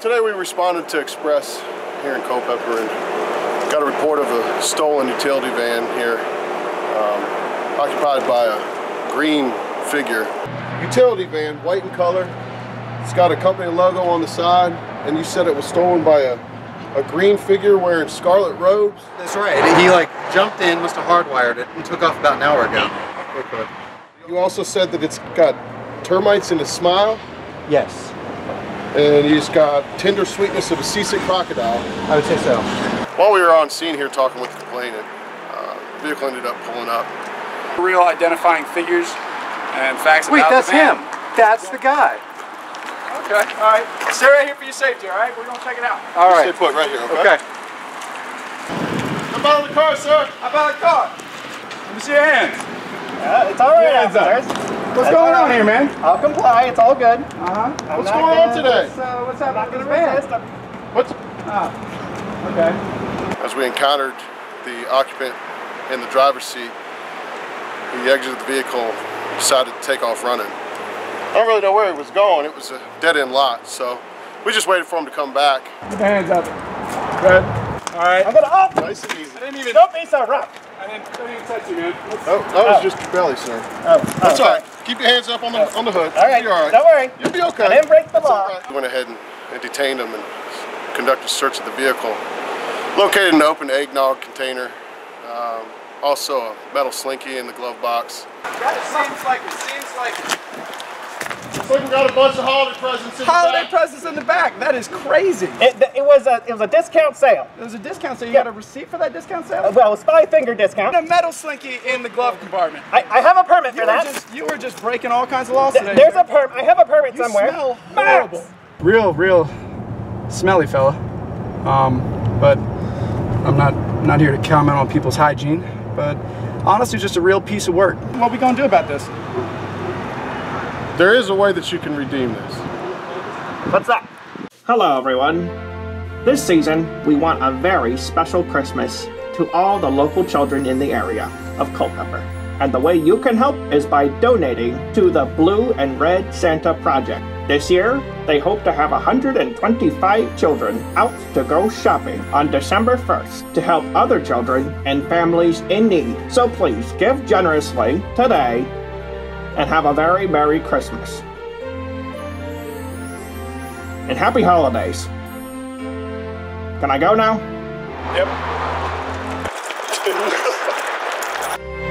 Today we responded to Xpress here in Culpeper and got a report of a stolen utility van here, um, occupied by a green figure. Utility van, white in color. It's got a company logo on the side, and you said it was stolen by a, a green figure wearing scarlet robes. That's right. He like jumped in, must have hardwired it, and took off about an hour ago. Okay. You also said that it's got termites in the smile, Yes, and he's got tender sweetness of a seasick crocodile. I would say so. While we were on scene here talking with the complainant, uh, the vehicle ended up pulling up. real identifying figures and facts Wait, about that's the van. him. That's the guy. Okay, all right. Stay right here for your safety, all right? We're gonna check it out. All Stay right. put right here, okay? Okay. Come out of the car, sir. How about the car? Let me see your hands. it's all right, officers. What's going on here, man? I'll comply. It's all good. Uh-huh. What's going on today? What's, uh, what's I'm happening going with to the van? resist. What's, Okay. as we encountered the occupant in the driver's seat, he exited the vehicle, decided to take off running. I don't really know where he was going. It was a dead-end lot, so we just waited for him to come back. Put the hands up. Good. All right. I'm going to up. Nice and easy. I didn't even, Don't be so rough. I didn't, I touch you, man. What's- Oh, that was just your belly, sir. Oh, That's all right. Keep your hands up on the on the hood. All right. You're all right. Don't worry. You'll be okay. I didn't break the That's law. all right. We went ahead and, and detained him and conducted a search of the vehicle. Located an open eggnog container. Um, also a metal slinky in the glove box. That seems like it seems like Looks like we got a bunch of holiday presents in holiday presents in the back. That is crazy. It, it was a it was a discount sale. There's a discount, so you got a receipt for that discount sale? Uh, Well, it's five finger discount. a metal slinky in the glove compartment. I, I have a permit You for were, that. just, you were just breaking all kinds of laws Th- today. There's sir. a permit. I have a permit You somewhere. smell Max! horrible. Real, real smelly fella. Um, but I'm not not here to comment on people's hygiene. But honestly, just a real piece of work. What we gonna do about this? There is a way that you can redeem this. What's that? Hello, everyone. This season, we want a very special Christmas to all the local children in the area of Culpeper. And the way you can help is by donating to the Blue and Red Santa Project. This year, they hope to have 125 children out to go shopping on December 1st to help other children and families in need. So please give generously today and have a very Merry Christmas and happy holidays. Can I go now? Yep.